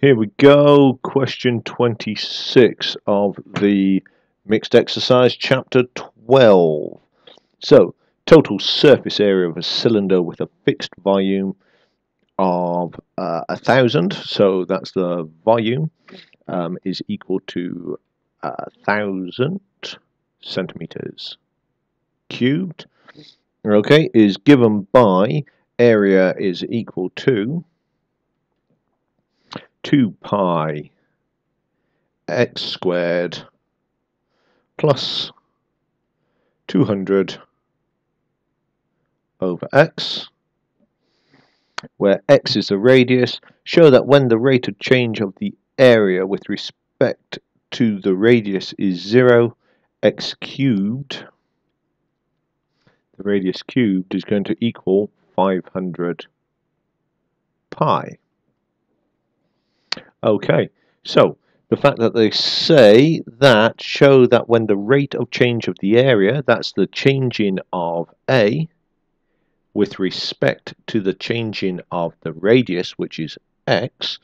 Here we go, question 26 of the mixed exercise, chapter 12. So, total surface area of a cylinder with a fixed volume of uh, a thousand, so that's the volume, um, is equal to a thousand centimeters cubed. Okay, is given by area is equal to 2 pi x squared plus 200 over x, where x is the radius, show that when the rate of change of the area with respect to the radius is 0, x cubed, the radius cubed is going to equal 500 pi. Okay, so the fact that they say that show that when the rate of change of the area, that's the changing of A, with respect to the changing of the radius, which is x,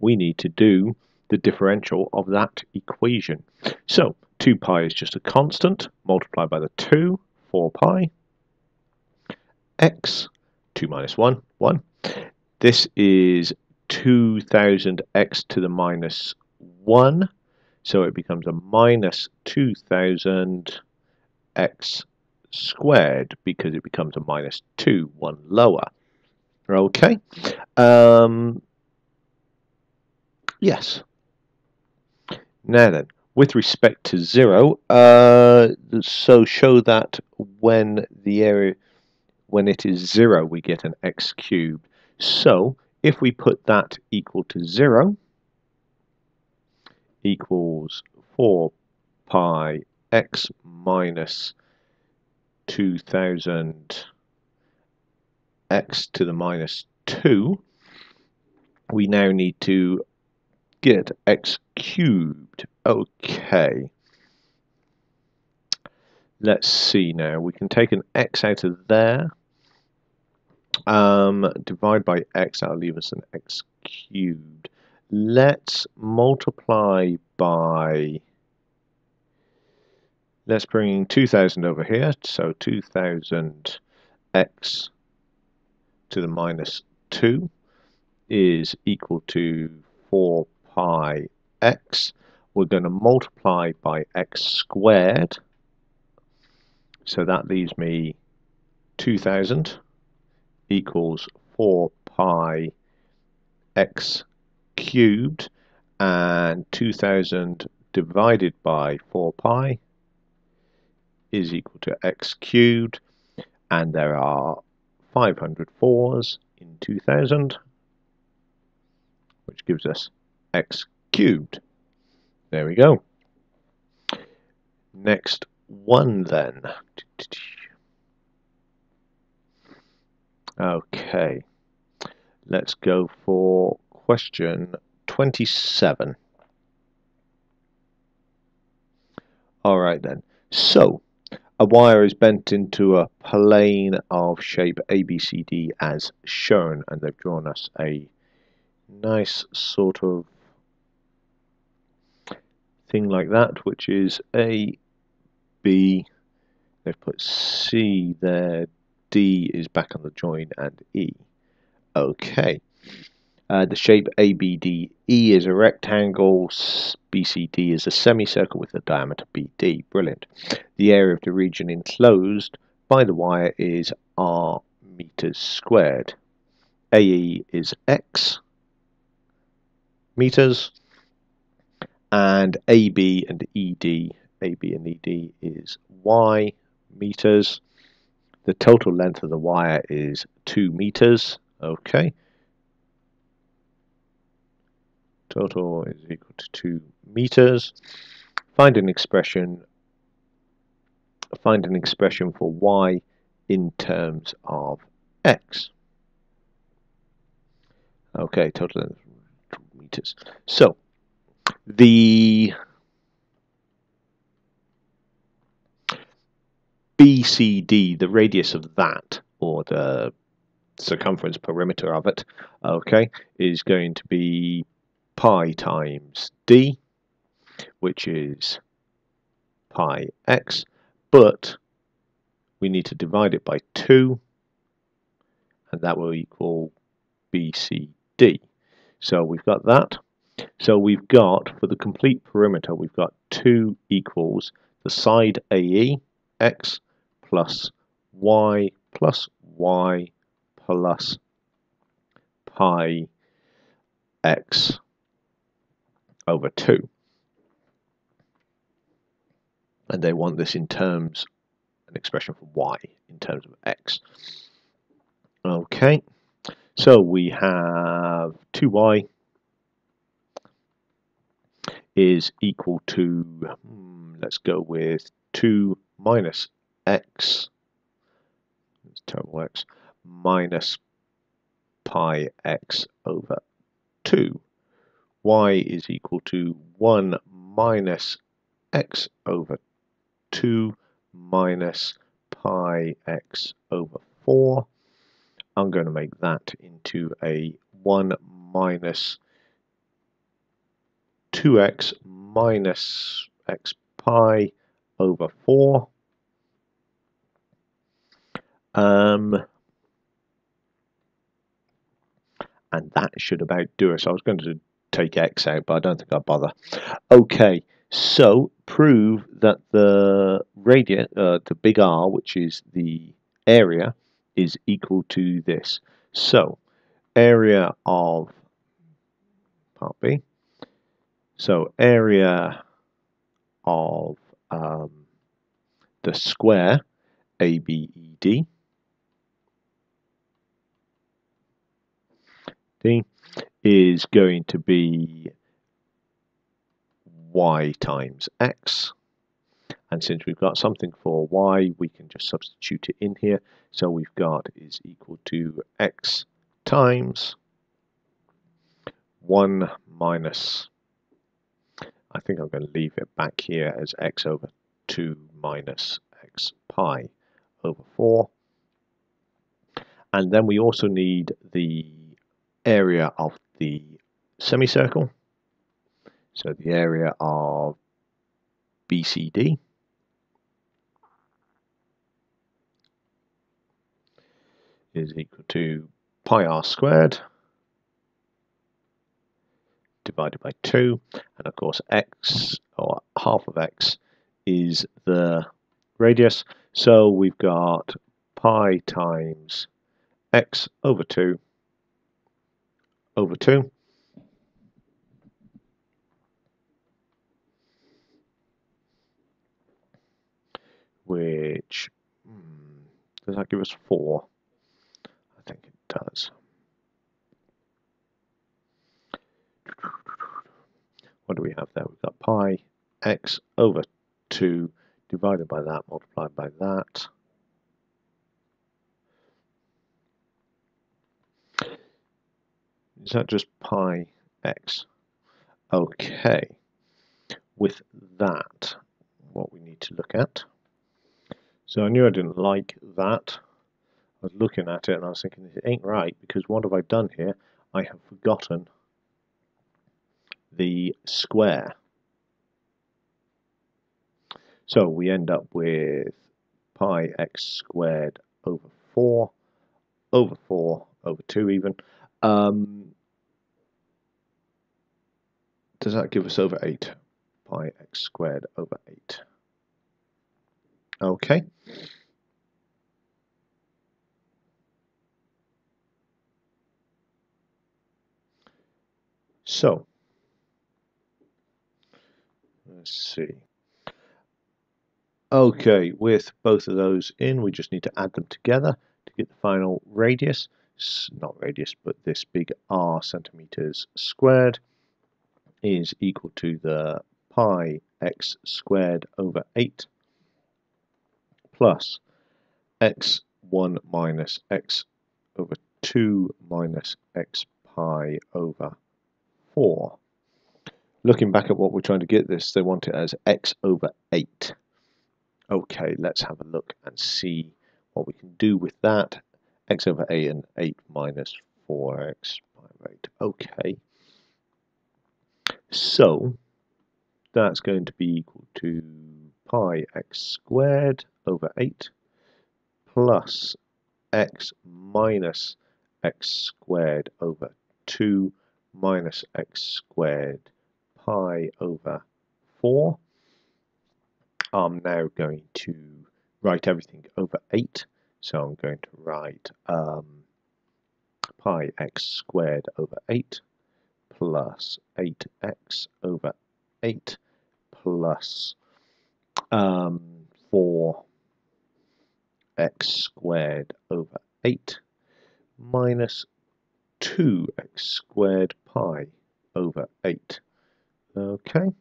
we need to do the differential of that equation. So 2 pi is just a constant, multiplied by the 2, 4 pi, x, 2 minus 1, 1. This is 2000x to the minus 1. So it becomes a minus 2000x squared because it becomes a minus 2, one lower. Okay. Um, yes. Now then, with respect to 0, uh, so show that when the area, when it is 0, we get an x cubed. So if we put that equal to 0, equals 4 pi x minus 2000 x to the minus 2, we now need to get x cubed. Okay. Let's see now. We can take an x out of there um, divide by x, that'll leave us an x cubed. Let's multiply by, let's bring 2000 over here, so 2000 x to the minus 2 is equal to 4 pi x. We're going to multiply by x squared, so that leaves me 2000 equals 4 pi x cubed and 2000 divided by 4 pi is equal to x cubed and there are 500 fours in 2000 which gives us x cubed. There we go. Next one then. Okay, let's go for question 27. Alright then, so a wire is bent into a plane of shape ABCD as shown and they've drawn us a nice sort of thing like that which is A, B, they've put C there, D is back on the join and E. Okay. Uh, the shape ABDE is a rectangle, BCD is a semicircle with a diameter BD. Brilliant. The area of the region enclosed by the wire is R meters squared. AE is X meters and AB and ED, AB and ED is Y meters the total length of the wire is 2 meters. Okay. Total is equal to 2 meters. Find an expression find an expression for y in terms of x. Okay, total length 2 meters. So, the BCD, the radius of that, or the circumference perimeter of it, okay, is going to be pi times d, which is pi x, but we need to divide it by 2, and that will equal BCD. So we've got that. So we've got, for the complete perimeter, we've got 2 equals the side AE, x plus y plus y plus pi x over 2. And they want this in terms, an expression for y in terms of x. Okay, so we have 2y is equal to, hmm, let's go with 2 minus x, terrible x, minus pi x over 2. y is equal to 1 minus x over 2 minus pi x over 4. I'm going to make that into a 1 minus 2x minus x pi over 4. Um, and that should about do it. I was going to take x out, but I don't think I'll bother. Okay, so prove that the radius, uh, the big R, which is the area, is equal to this. So, area of part B. So, area of um, the square ABED D is going to be y times x. And since we've got something for y, we can just substitute it in here. So we've got is equal to x times 1 minus, I think I'm going to leave it back here as x over 2 minus x pi over 4. And then we also need the area of the semicircle. So the area of BCD is equal to pi r squared divided by 2 and of course x or half of x is the radius. So we've got pi times x over 2 over 2. Which, hmm, does that give us 4? I think it does. What do we have there? We've got pi x over 2 divided by that multiplied by that. Is that just pi x? Okay. With that, what we need to look at. So I knew I didn't like that. I was looking at it and I was thinking, it ain't right because what have I done here? I have forgotten the square. So we end up with pi x squared over 4 over 4 over 2 even um, does that give us over 8? Pi x squared over 8. Okay. So, let's see. Okay, with both of those in, we just need to add them together to get the final radius not radius, but this big r centimeters squared is equal to the pi x squared over 8 plus x1 minus x over 2 minus x pi over 4. Looking back at what we're trying to get this, they want it as x over 8. Okay, let's have a look and see what we can do with that x over 8 and 8 minus 4x by 8. Okay. So that's going to be equal to pi x squared over 8 plus x minus x squared over 2 minus x squared pi over 4. I'm now going to write everything over 8. So I'm going to write um, pi x squared over 8 plus 8x over 8 plus um, 4x squared over 8 minus 2x squared pi over 8. Okay.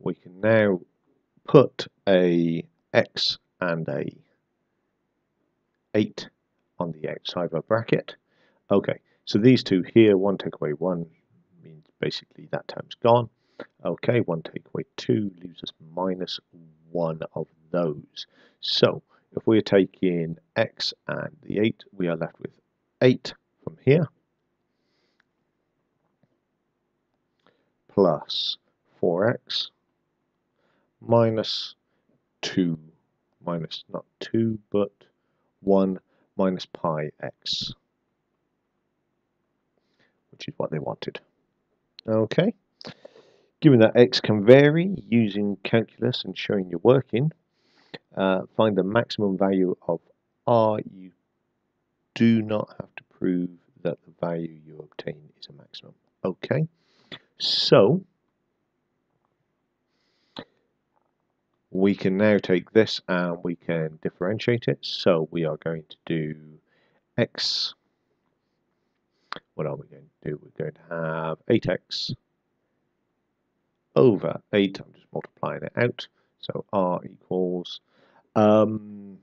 We can now put a x and a 8 on the outside of a bracket. Okay, so these two here, 1 take away 1 means basically that term's gone. Okay, 1 take away 2 leaves us minus 1 of those. So, if we're taking x and the 8, we are left with 8 from here. Plus 4x minus 2 minus not 2 but 1 minus pi x which is what they wanted. Okay. Given that x can vary using calculus and showing you're working, uh, find the maximum value of r. You do not have to prove that the value you obtain is a maximum. Okay, so we can now take this and we can differentiate it. So we are going to do x. What are we going to do? We're going to have 8x over 8. I'm just multiplying it out. So r equals um,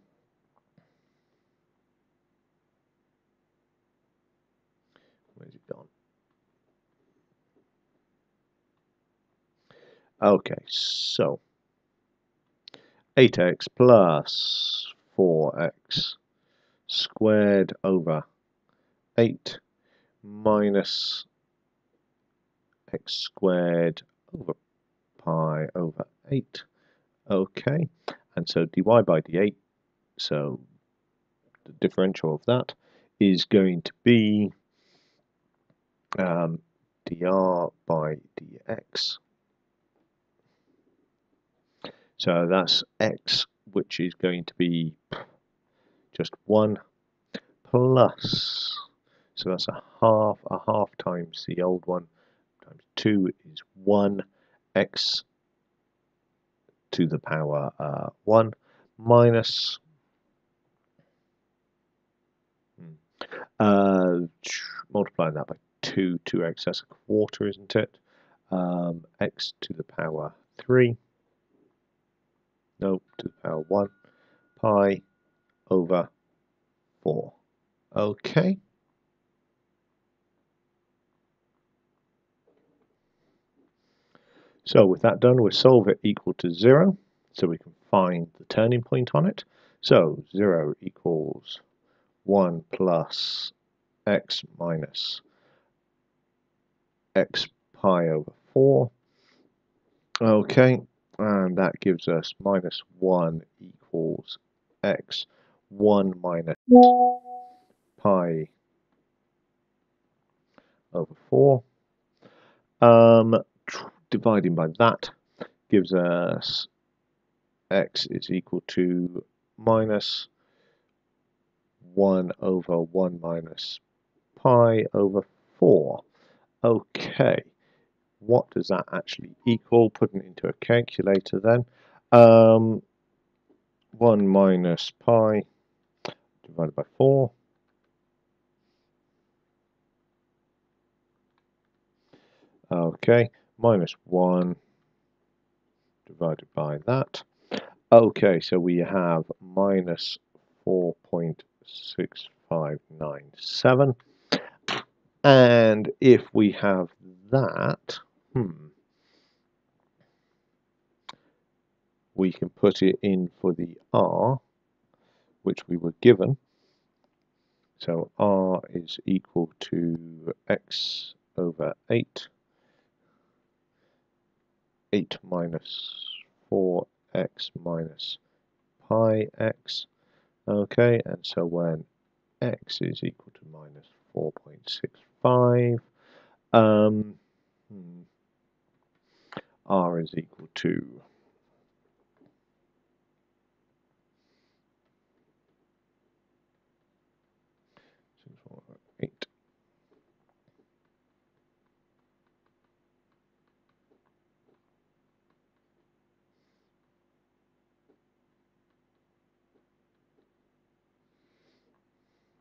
where's it gone? Okay, so 8x plus 4x squared over 8 minus x squared over pi over 8. Okay, and so dy by d8, so the differential of that is going to be um, dr by dx. So that's x, which is going to be just 1 plus, so that's a half, a half times the old one, times 2 is 1, x to the power uh, 1 minus hmm, uh, multiplying that by 2, 2x, that's a quarter, isn't it? Um, x to the power 3 no, to the power uh, 1 pi over 4. Okay. So with that done, we solve it equal to 0, so we can find the turning point on it. So 0 equals 1 plus x minus x pi over 4. Okay, and that gives us minus 1 equals x 1 minus pi over 4 um, dividing by that gives us x is equal to minus 1 over 1 minus pi over 4 okay what does that actually equal? Putting it into a calculator then. Um, 1 minus pi divided by 4. Okay, minus 1 divided by that. Okay, so we have minus 4.6597. And if we have that, Hmm. We can put it in for the R, which we were given. So R is equal to x over over 8. 8 minus 4x minus pi x. Okay, and so when x is equal to minus 4.65, um, hmm, r is equal to eight.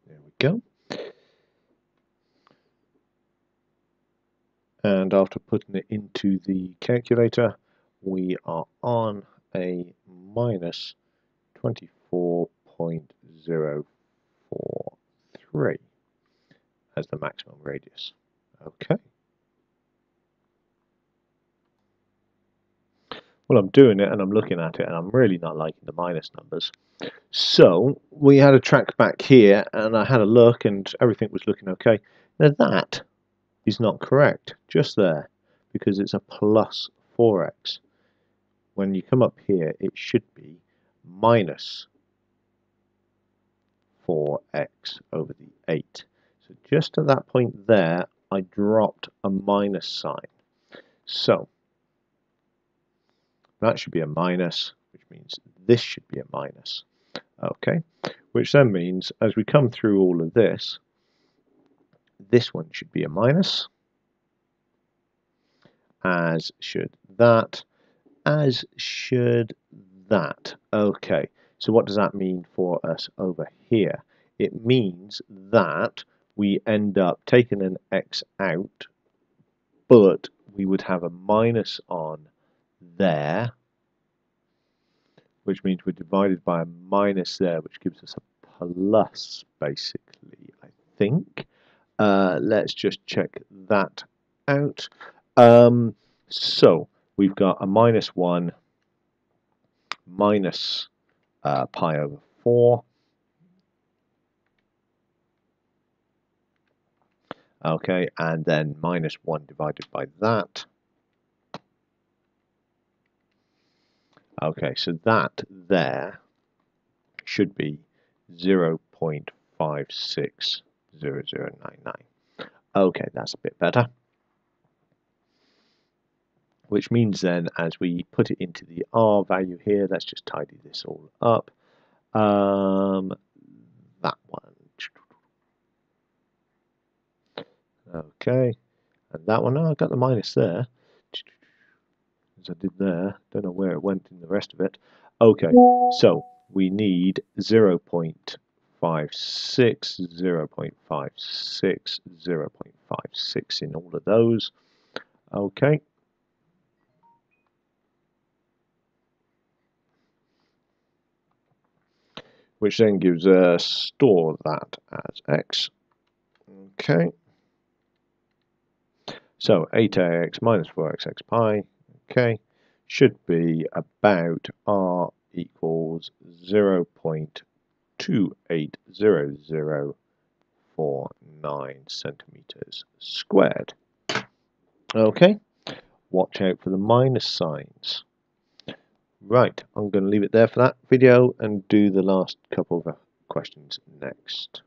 There we go. And after putting it into the calculator, we are on a minus 24.043 as the maximum radius. Okay. Well, I'm doing it and I'm looking at it and I'm really not liking the minus numbers. So we had a track back here and I had a look and everything was looking okay. Now that is not correct, just there, because it's a plus 4x. When you come up here, it should be minus 4x over the 8. So just at that point there, I dropped a minus sign. So that should be a minus, which means this should be a minus. Okay, which then means as we come through all of this, this one should be a minus, as should that, as should that. Okay, so what does that mean for us over here? It means that we end up taking an x out, but we would have a minus on there, which means we're divided by a minus there, which gives us a plus, basically, I think. Uh, let's just check that out. Um, so we've got a minus 1 minus uh, pi over 4 okay and then minus 1 divided by that okay so that there should be 0 0.560099 okay that's a bit better which means then as we put it into the R value here let's just tidy this all up um, that one Okay, and that one, oh, I got the minus there, as I did there. Don't know where it went in the rest of it. Okay, so we need 0 0.56, 0 0.56, 0 0.56 in all of those. Okay. Which then gives us store that as x. Okay. So 8ax minus 4x x pi, okay, should be about r equals 0 0.280049 centimeters squared. Okay, watch out for the minus signs. Right, I'm going to leave it there for that video and do the last couple of questions next.